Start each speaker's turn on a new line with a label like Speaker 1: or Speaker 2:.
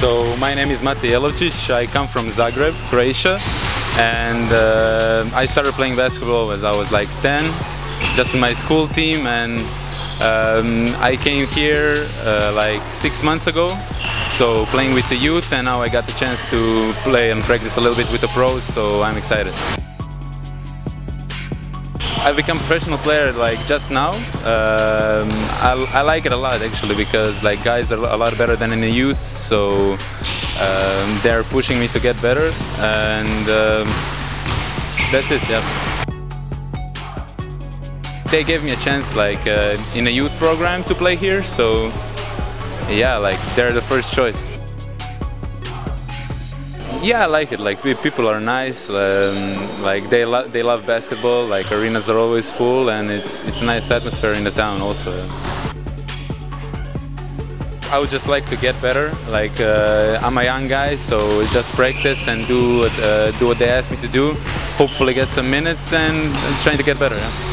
Speaker 1: So my name is Matej Jelovcic. I come from Zagreb, Croatia, and uh, I started playing basketball when I was like 10, just in my school team, and um, I came here uh, like six months ago. So playing with the youth, and now I got the chance to play and practice a little bit with the pros. So I'm excited. I've become a professional player like just now. Um, I, I, like it a lot actually because like guys are a lot better than in the youth, so um, they're pushing me to get better, and um, that's it. Yeah. They gave me a chance like uh, in a youth program to play here, so yeah, like they're the first choice. Yeah, I like it. Like people are nice. Um, like they lo they love basketball. Like arenas are always full, and it's it's a nice atmosphere in the town also. I would just like to get better. Like uh, I'm a young guy, so just practice and do uh, do what they ask me to do. Hopefully get some minutes and, trying to get better. Yeah?